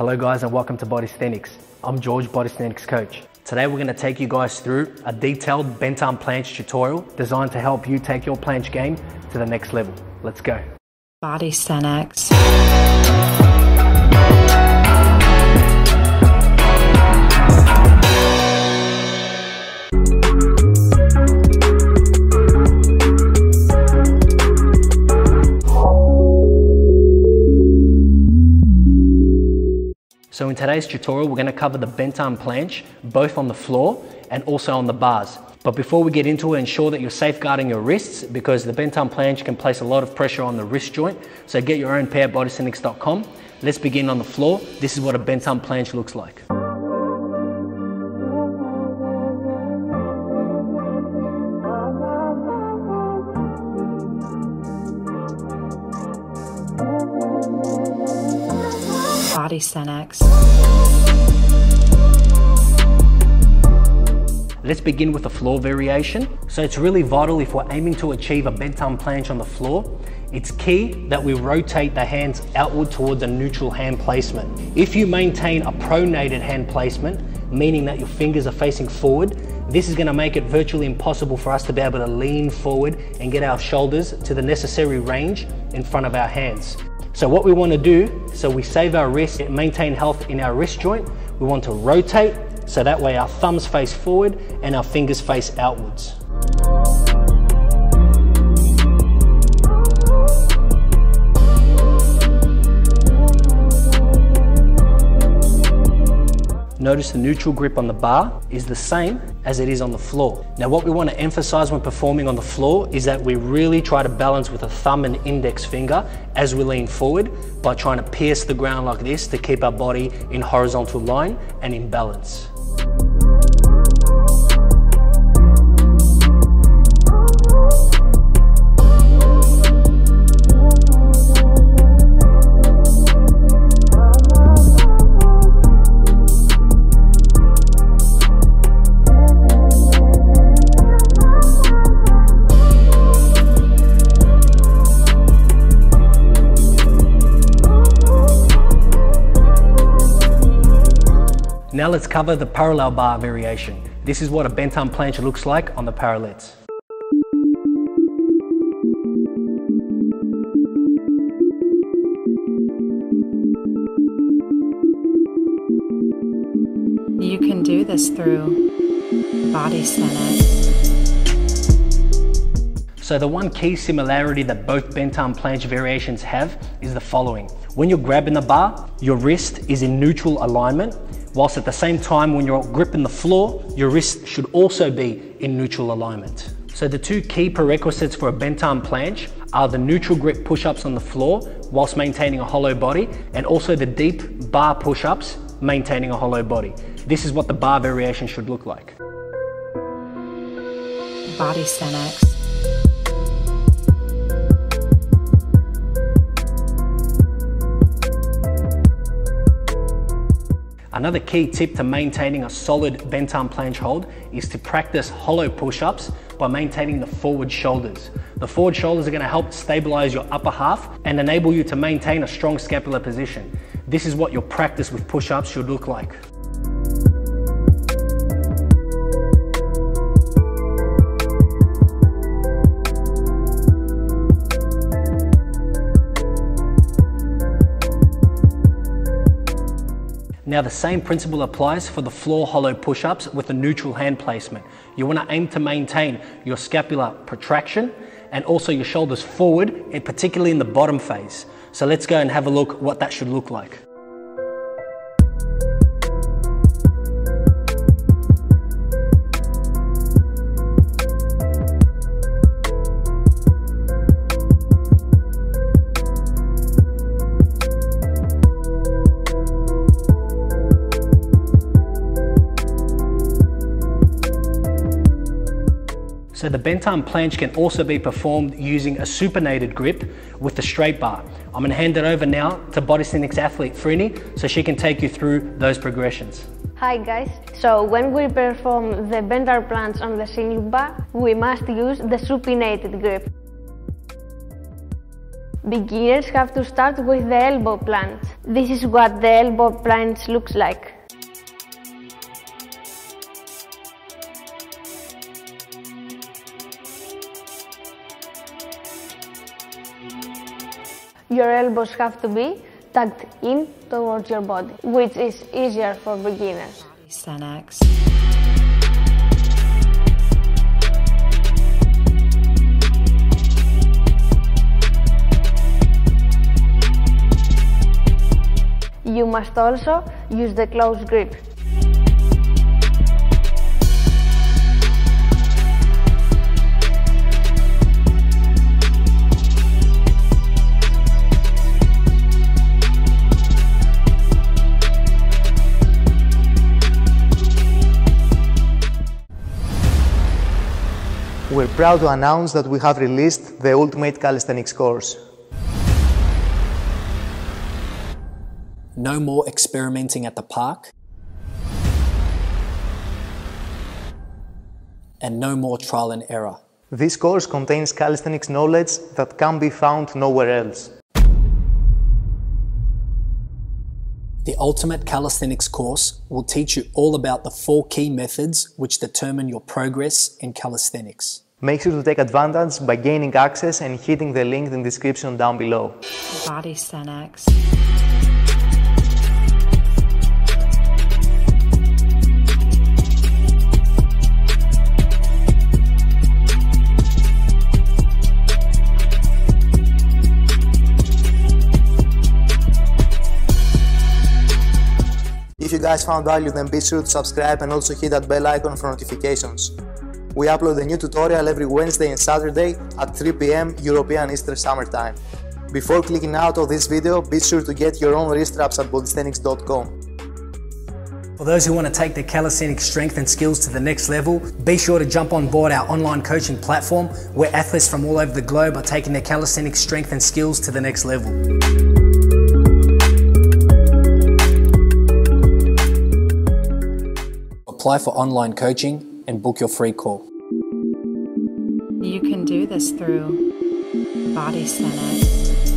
Hello guys and welcome to Bodysthenics. I'm George, Bodysthenics coach. Today we're going to take you guys through a detailed bent arm planche tutorial designed to help you take your planche game to the next level. Let's go. Bodysthenics. So in today's tutorial, we're gonna cover the bent arm planche, both on the floor and also on the bars. But before we get into it, ensure that you're safeguarding your wrists because the bent arm planche can place a lot of pressure on the wrist joint. So get your own pair at bodysthenics.com. Let's begin on the floor. This is what a bent arm planche looks like. Bodysthenics. Let's begin with the floor variation. So it's really vital if we're aiming to achieve a arm planche on the floor, it's key that we rotate the hands outward towards a neutral hand placement. If you maintain a pronated hand placement, meaning that your fingers are facing forward, this is gonna make it virtually impossible for us to be able to lean forward and get our shoulders to the necessary range in front of our hands. So what we want to do, so we save our wrist, maintain health in our wrist joint, we want to rotate so that way our thumbs face forward and our fingers face outwards. Notice the neutral grip on the bar is the same as it is on the floor. Now what we want to emphasize when performing on the floor is that we really try to balance with a thumb and index finger as we lean forward by trying to pierce the ground like this to keep our body in horizontal line and in balance. Now let's cover the parallel bar variation. This is what a bent arm planche looks like on the parallettes. You can do this through Bodysthenics. So the one key similarity that both bent arm planche variations have is the following. When you're grabbing the bar, your wrist is in neutral alignment whilst at the same time when you're gripping the floor, your wrist should also be in neutral alignment. So the two key prerequisites for a bent arm planche are the neutral grip push-ups on the floor whilst maintaining a hollow body and also the deep bar push-ups maintaining a hollow body. This is what the bar variation should look like. Body Bodysthenics. Another key tip to maintaining a solid bent arm planche hold is to practice hollow push-ups by maintaining the forward shoulders. The forward shoulders are going to help stabilize your upper half and enable you to maintain a strong scapular position. This is what your practice with push-ups should look like. Now the same principle applies for the floor hollow push-ups with a neutral hand placement. You want to aim to maintain your scapular protraction and also your shoulders forward, and particularly in the bottom phase. So let's go and have a look what that should look like. So the bent arm planche can also be performed using a supinated grip with the straight bar. I'm gonna hand it over now to Bodysthenics athlete Frini so she can take you through those progressions. Hi guys, so when we perform the bent arm planche on the single bar, we must use the supinated grip. Beginners have to start with the elbow planche. This is what the elbow planche looks like. Your elbows have to be tucked in towards your body, which is easier for beginners. You must also use the close grip. Proud to announce that we have released the Ultimate Calisthenics course. No more experimenting at the park. And no more trial and error. This course contains calisthenics knowledge that can be found nowhere else. The Ultimate Calisthenics course will teach you all about the four key methods which determine your progress in calisthenics. Make sure to take advantage by gaining access and hitting the link in the description down below. Bodysthenics. If you guys found value then be sure to subscribe and also hit that bell icon for notifications. We upload a new tutorial every Wednesday and Saturday at 3pm European Easter Summer Time. Before clicking out of this video, be sure to get your own wrist straps at bodysthenics.com. For those who want to take their calisthenic strength and skills to the next level, be sure to jump on board our online coaching platform where athletes from all over the globe are taking their calisthenic strength and skills to the next level. Apply for online coaching and book your free call. You can do this through Bodysthenics.